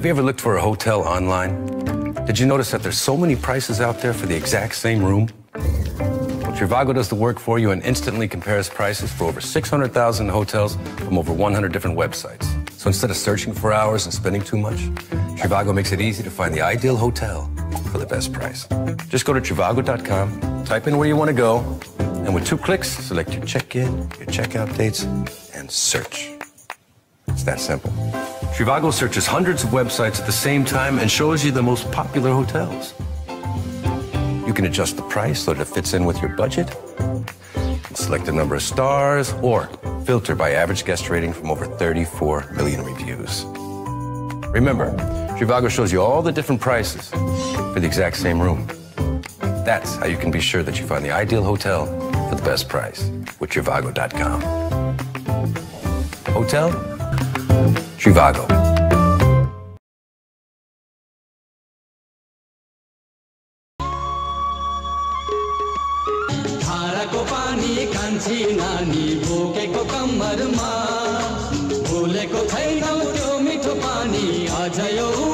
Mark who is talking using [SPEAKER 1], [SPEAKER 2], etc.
[SPEAKER 1] Have you ever looked for a hotel online? Did you notice that there's so many prices out there for the exact same room? Trivago does the work for you and instantly compares prices for over 600,000 hotels from over 100 different websites. So instead of searching for hours and spending too much, Trivago makes it easy to find the ideal hotel for the best price. Just go to Trivago.com, type in where you want to go, and with two clicks, select your check-in, your checkout dates, and search. It's that simple. Trivago searches hundreds of websites at the same time and shows you the most popular hotels. You can adjust the price so that it fits in with your budget, select the number of stars, or filter by average guest rating from over 34 million reviews. Remember, Trivago shows you all the different prices for the exact same room. That's how you can be sure that you find the ideal hotel for the best price with Trivago.com. Hotel? Trivago.
[SPEAKER 2] कम्मरमा भुलेको छैनौ त्यो मिठो पानी अझ यो